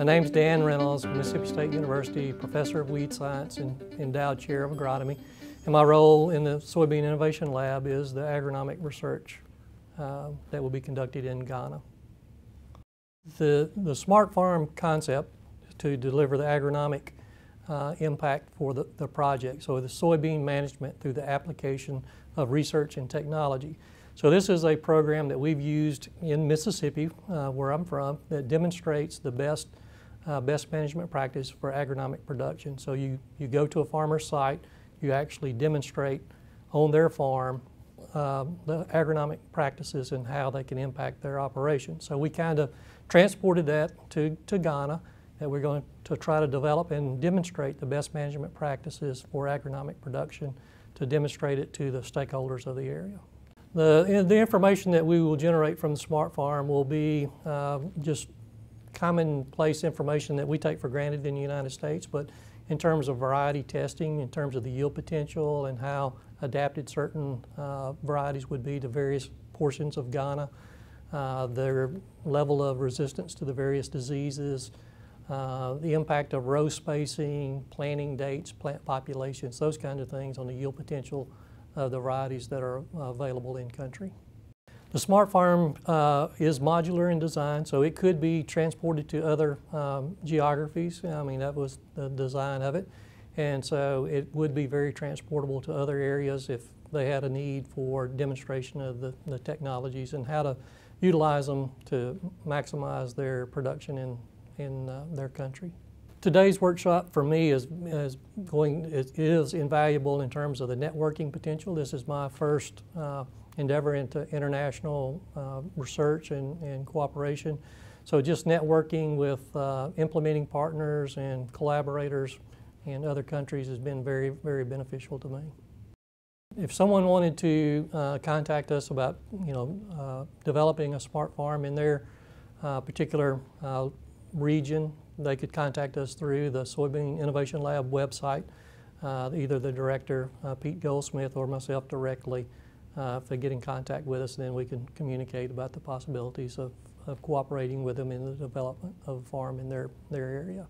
My name's Dan Reynolds, Mississippi State University, professor of weed science and endowed chair of agronomy. And my role in the Soybean Innovation Lab is the agronomic research uh, that will be conducted in Ghana. The, the smart farm concept to deliver the agronomic uh, impact for the, the project. So the soybean management through the application of research and technology. So this is a program that we've used in Mississippi, uh, where I'm from, that demonstrates the best, uh, best management practice for agronomic production. So you, you go to a farmer's site, you actually demonstrate on their farm uh, the agronomic practices and how they can impact their operation. So we kind of transported that to, to Ghana that we're going to try to develop and demonstrate the best management practices for agronomic production to demonstrate it to the stakeholders of the area. The, the information that we will generate from the Smart Farm will be uh, just commonplace information that we take for granted in the United States, but in terms of variety testing, in terms of the yield potential and how adapted certain uh, varieties would be to various portions of Ghana, uh, their level of resistance to the various diseases, uh, the impact of row spacing, planting dates, plant populations, those kinds of things on the yield potential of the varieties that are available in country. The Smart Farm uh, is modular in design, so it could be transported to other um, geographies. I mean, that was the design of it. And so it would be very transportable to other areas if they had a need for demonstration of the, the technologies and how to utilize them to maximize their production in, in uh, their country. Today's workshop for me is, is going is, is, invaluable in terms of the networking potential. This is my first uh, endeavor into international uh, research and, and, cooperation. So just networking with uh, implementing partners and collaborators in other countries has been very, very beneficial to me. If someone wanted to uh, contact us about, you know, uh, developing a smart farm in their uh, particular region, they could contact us through the Soybean Innovation Lab website, uh, either the director, uh, Pete Goldsmith, or myself directly. Uh, if they get in contact with us, then we can communicate about the possibilities of, of cooperating with them in the development of a farm in their, their area.